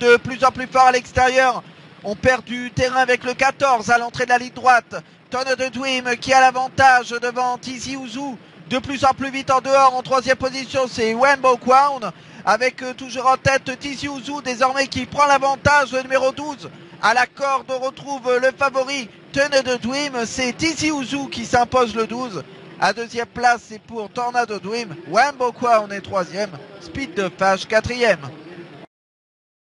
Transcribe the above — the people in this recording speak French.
de plus en plus fort à l'extérieur. On perd du terrain avec le 14 à l'entrée de la ligne droite. Tonne de Dwim qui a l'avantage devant Tizi Ouzou. De plus en plus vite en dehors, en troisième position, c'est Wembo Crown. Avec euh, toujours en tête Tizi Ouzou, désormais qui prend l'avantage, le numéro 12. À la corde, on retrouve le favori Tonne de Dwim. C'est Tizi Ouzou qui s'impose le 12. À deuxième place, c'est pour Tornado Dream. Wembo Crown est troisième. Speed de Fage quatrième.